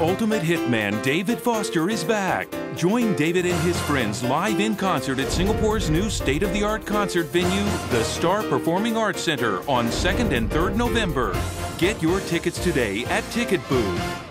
ultimate hitman, David Foster, is back. Join David and his friends live in concert at Singapore's new state of the art concert venue, the Star Performing Arts Center, on 2nd and 3rd November. Get your tickets today at Ticket Booth.